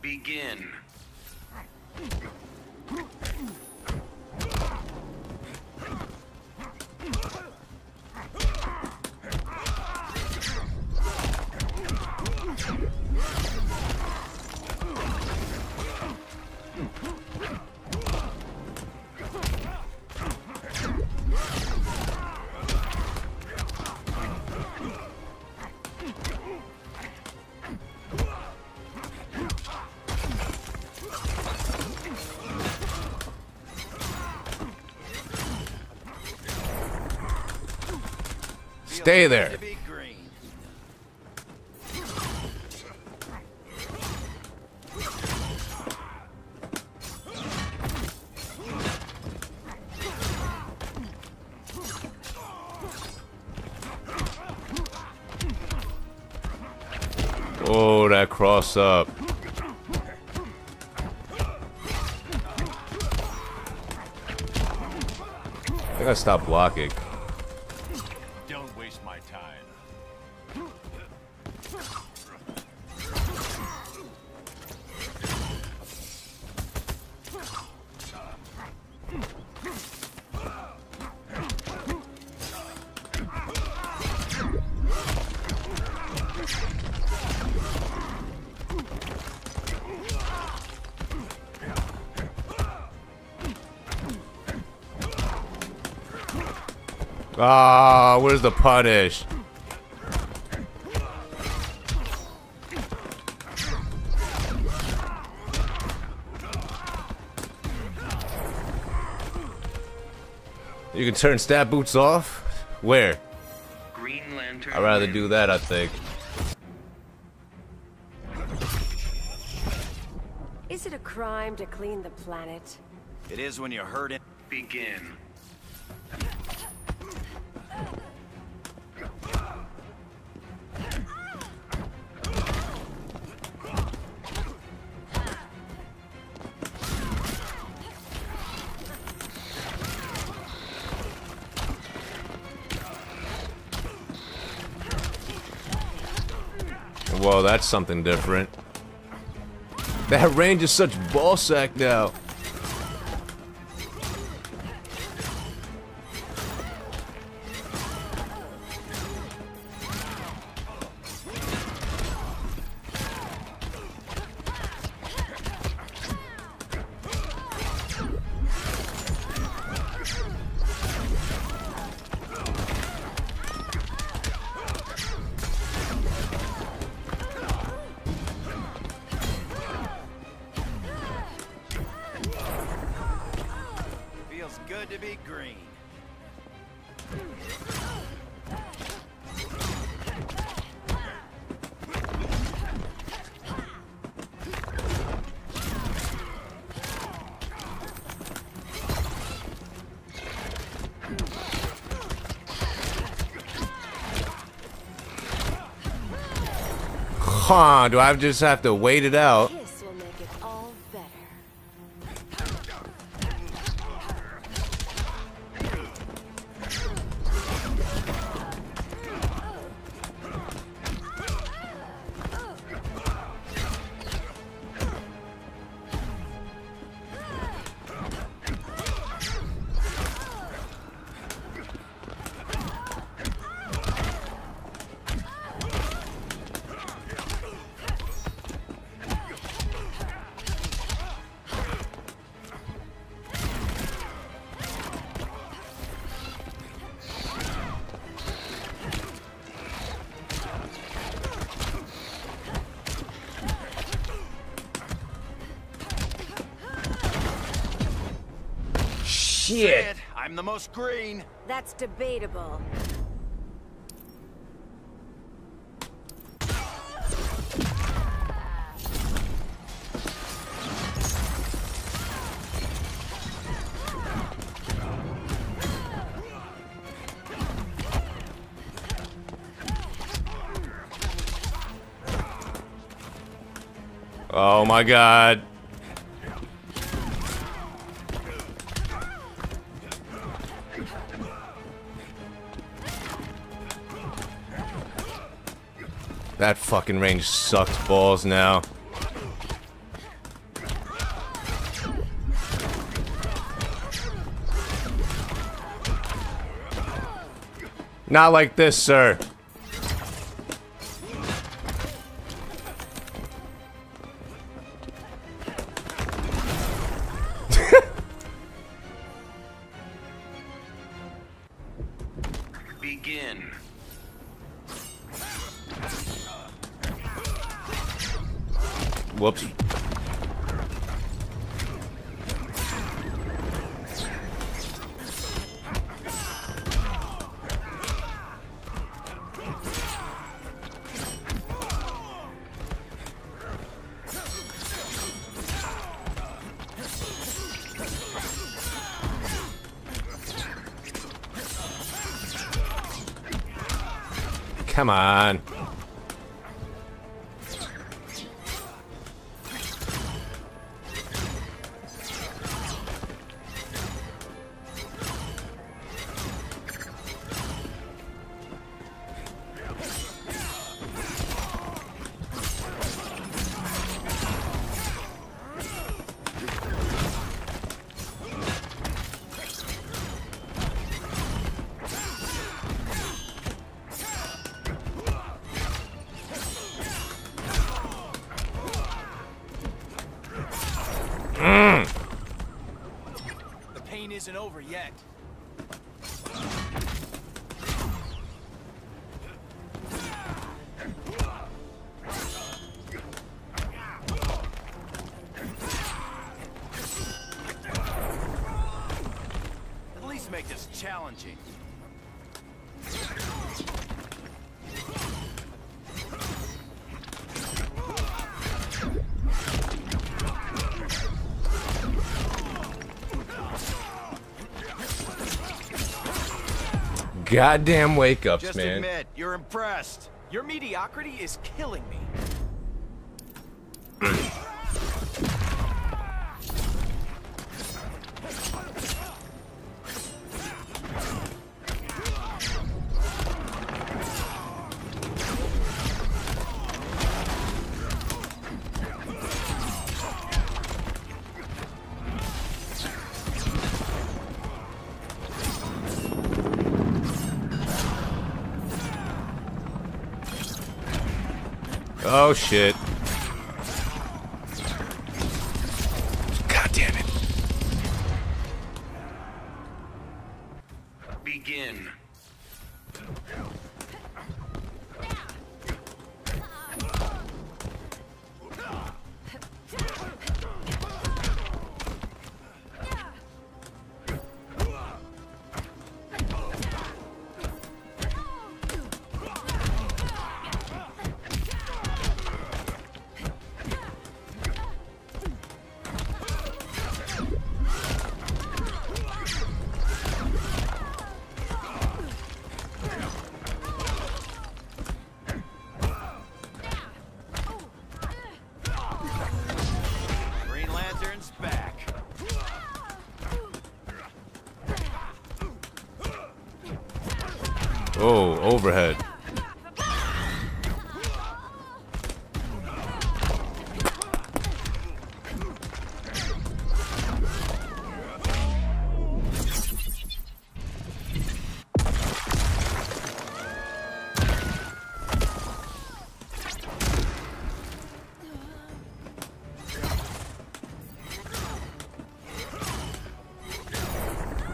Begin. Stay there. Oh, that cross up. I think I stopped blocking. Ah, where's the punish? You can turn stat boots off? Where? Green Lantern. I'd rather do that, I think. Is it a crime to clean the planet? It is when you're hurting. Begin. That's something different. That range is such ballsack now. Huh, do I just have to wait it out? Shit. It, I'm the most green. That's debatable. Oh my god. That fucking range sucks balls now. Not like this, sir. Begin. Whoops. Come on. Isn't over yet. Goddamn wake ups, Just man. admit, you're impressed. Your mediocrity is killing me. Oh shit. Oh, overhead.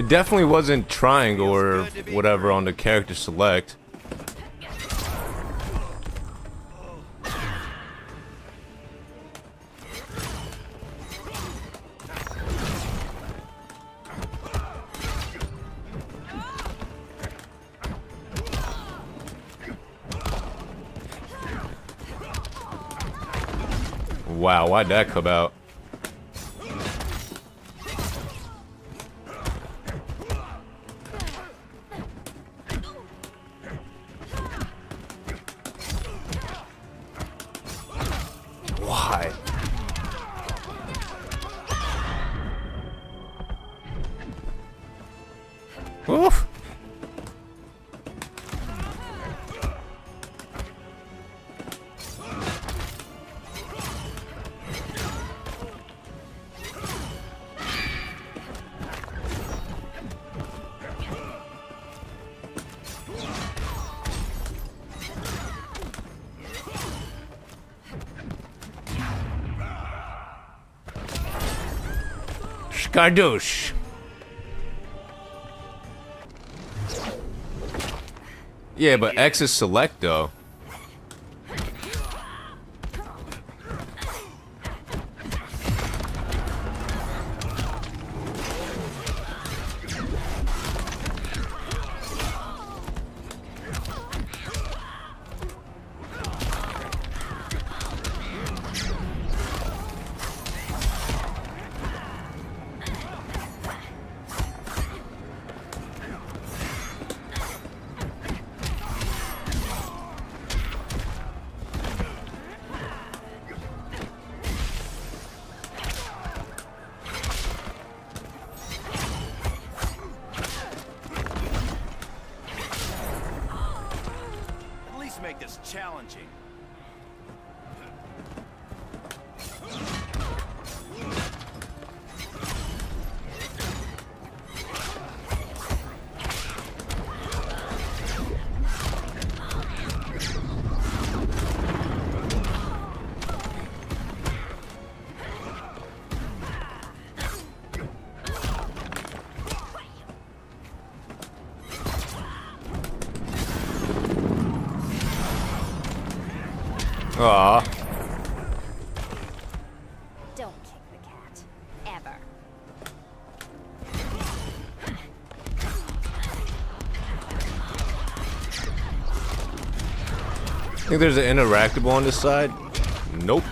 It definitely wasn't triangle or whatever on the character select. Wow, why'd that come out? Kardoosh. Yeah, but X is select though. Think there's an interactable on this side? Nope.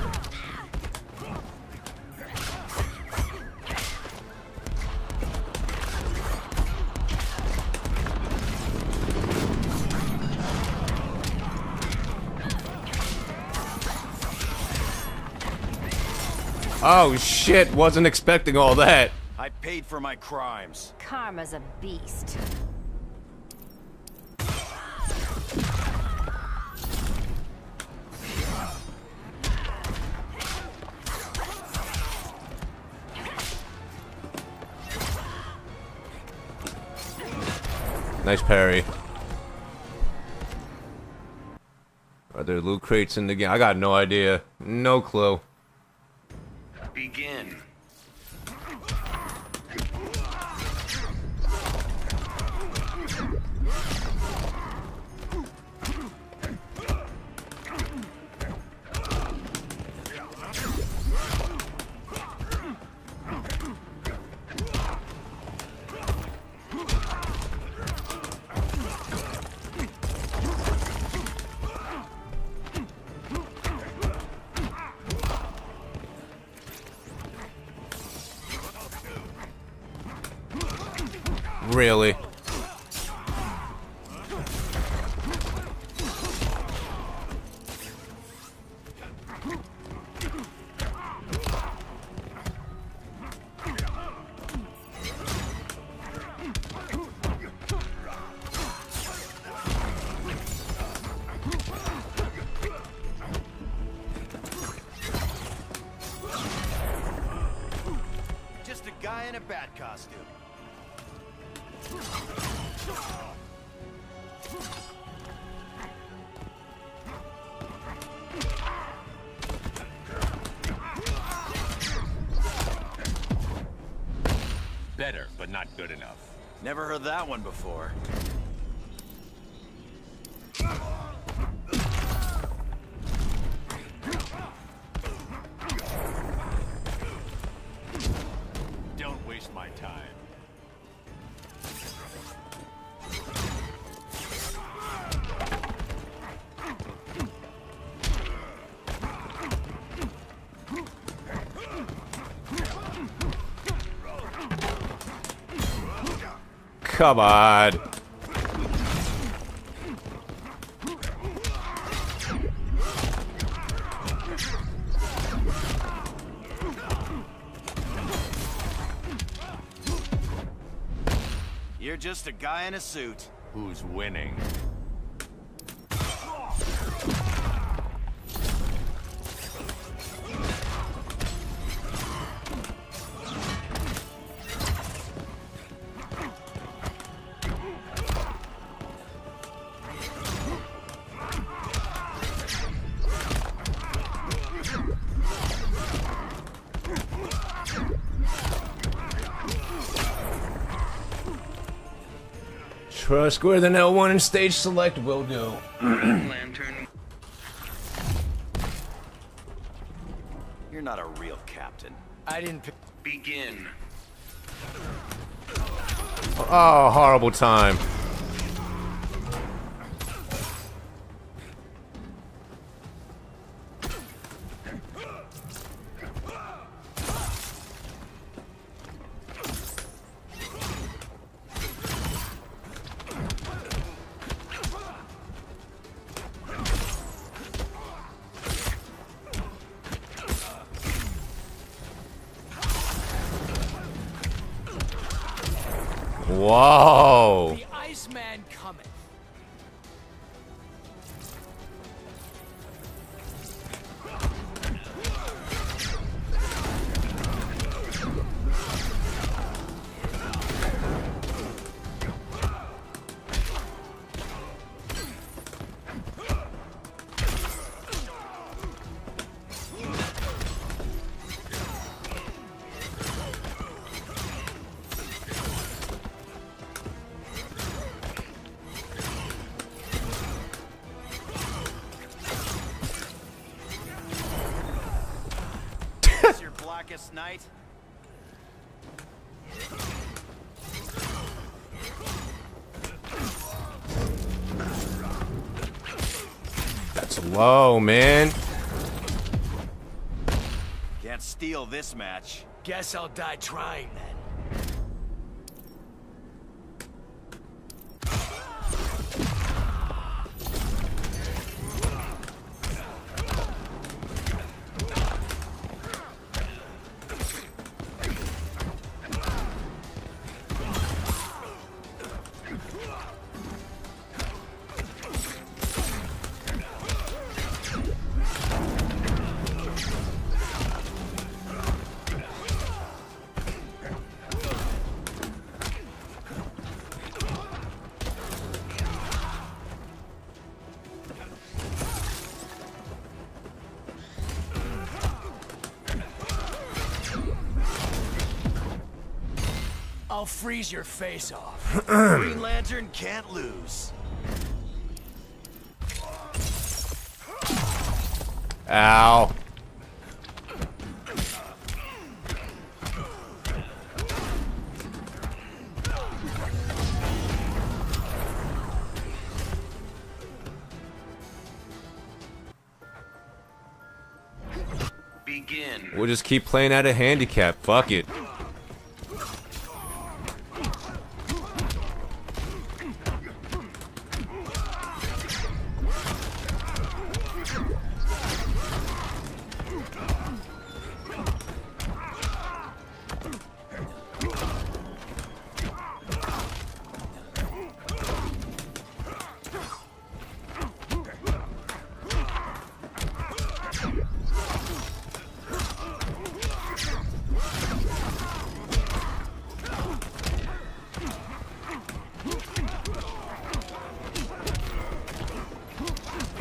Oh shit, wasn't expecting all that. I paid for my crimes. Karma's a beast. Nice parry. Are there loot crates in the game? I got no idea. No clue. Really? Not good enough. Never heard that one before. Come on. You're just a guy in a suit. Who's winning? Trust square then L1 and stage select will do. Lantern. You're not a real captain. I didn't. Begin. Oh, horrible time. 哇哦！Your blackest night? That's low, man. Can't steal this match. Guess I'll die trying freeze your face off. Green Lantern can't lose. Ow. Begin. We'll just keep playing at a handicap. Fuck it.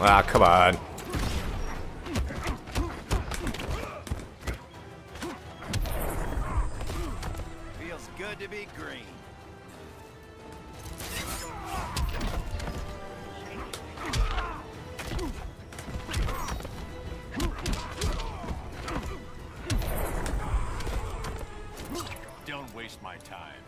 Ah, come on. Feels good to be green. Don't waste my time.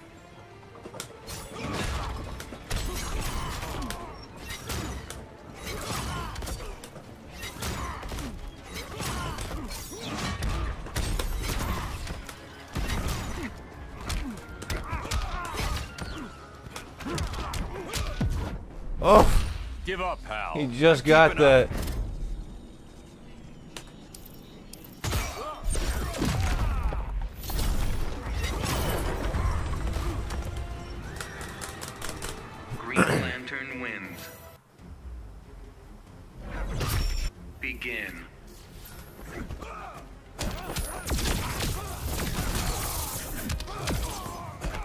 Oh, Give up, pal. he just got keeping up. that. Green Lantern wins. Begin.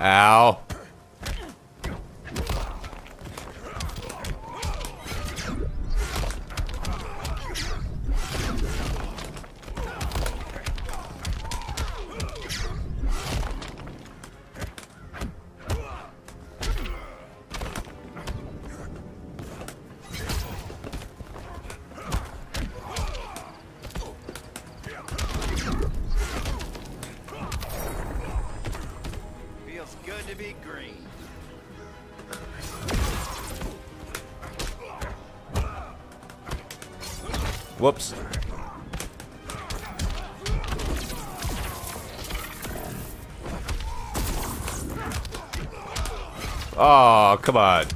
Ow. Green. Whoops. Oh, come on.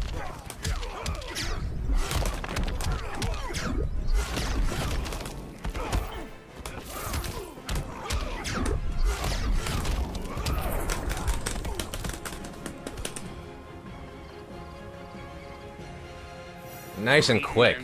Nice and quick.